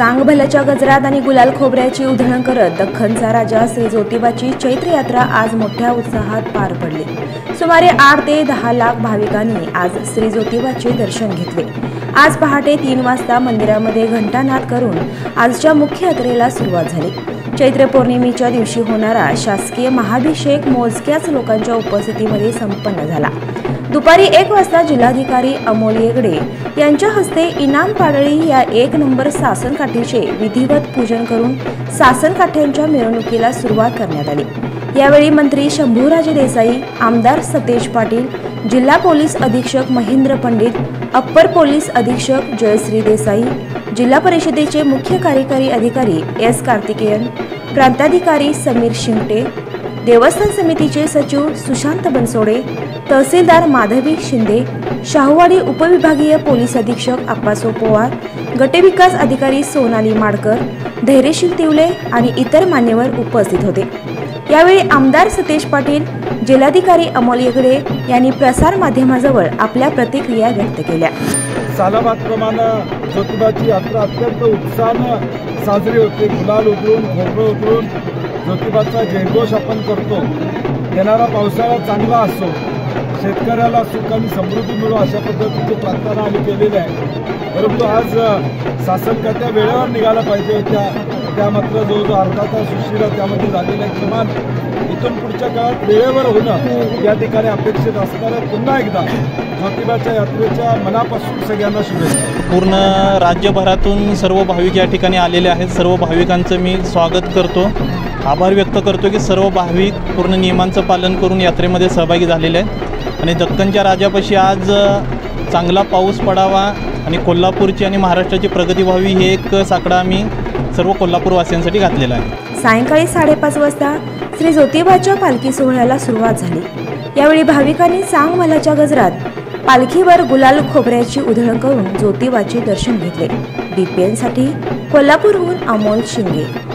सांगभल्याच्या गजरात आणि गुलाल खोबऱ्याची उधळण करत दख्खनचा राजा श्री ज्योतिबाची चैत्र यात्रा आज मोठ्या उत्साहात पार पडली. सुमारे आठ ते दहा लाख भाविकांनी आज श्री ज्योतिबाचे दर्शन घेतले. आज पहाटे तीन वाजता मंदिरामध्ये घंटानाद करून आजच्या मुख्य यात्रेला सुरुवात झाली. चैत्र पौर्णिमेच्या दिवशी होणारा शासकीय महाभिषेक मोजक्याच लोकांच्या उपस्थितीमध्ये संपन्न झाला. दुपारी एक वाजता जिल्हाधिकारी अमोल येगडे यांच्या हस्ते इनाम पाडळी या एक नंबर सासन काठीचे विधिवत पूजन करून सासन काठ्यांच्या मिरवणुकीला सुरुवात करण्यात आली. यावेळी मंत्री शंभूराजे देसाई आमदार सतेज पाटील जिल्हा पोलीस अधीक्षक महेंद्र पंडित अप्पर पोलीस अधीक्षक जयश्री देसाई जिल्हा परिषदेचे मुख्य कार्यकारी अधिकारी एस कार्तिकेयन प्रांताधिकारी समीर शिंगटे देवस्थान समितीचे सचिव सुशांत बनसोडे तहसीलदार माधवी शिंदे शाहूवाडी उपविभागीय पोलीस अधीक्षक आप्पासो पोवार गटविकास अधिकारी सोनाली माडकर धैर्यशील तिवले आणि इतर मान्यवर उपस्थित होते. यावेळी आमदार सतेज पाटील जिल्हाधिकारी अमोल येगडे यांनी प्रसार माध्यमाजवळ आपल्या प्रतिक्रिया व्यक्त केल्या. सालाबादप्रमाणे ज्योतिबाची यात्रा अत्यंत उत्साहानं साजरी होते. गुलाल उतरून खोबरं उतरून ज्योतिबाचा जयघोष आपण करतो. येणारा पावसाळा चांगला असो. शेतकऱ्याला सुख आणि समृद्धी मिळो अशा पद्धतीची प्रार्थना आम्ही केलेली आहे परंतु आज शासन त्या वेळेवर निघाला पाहिजे. त्या त्या मात्र जो जो अर्धा तास उशिरा त्यामध्ये झालेला आहे किमान इथून पुढच्या काळात वेळेवर होणं या ठिकाणी अपेक्षित असणाऱ्या पुन्हा एकदा ज्योतिबाच्या यात्रेच्या मनापासून सगळ्यांना शुभेच्छा. पूर्ण राज्यभरातून सर्व भाविक या ठिकाणी आलेले आहेत. सर्व भाविकांचं मी स्वागत करतो. आभार व्यक्त करतो की सर्व भाविक पूर्ण नियमांचं पालन करून यात्रेमध्ये सहभागी झालेले आहेत. आणि दक्कनच्या राजापाशी आज चांगला पाऊस पडावा आणि कोल्हापूरची आणि महाराष्ट्राची प्रगती व्हावी हे एक साकडा आम्ही सर्व कोल्हापूरवासियांसाठी घातलेला आहे. सायंकाळी साडेपाच वाजता श्री ज्योतिबाच्या पालखी सोहळ्याला सुरुवात झाली. यावेळी भाविकांनी सांगमलाच्या गजरात पालखीवर गुलाल खोबऱ्याची उधळण करून ज्योतिबाचे दर्शन घेतले. डीपीएनसाठी कोल्हापूरहून अमोल शिंगे.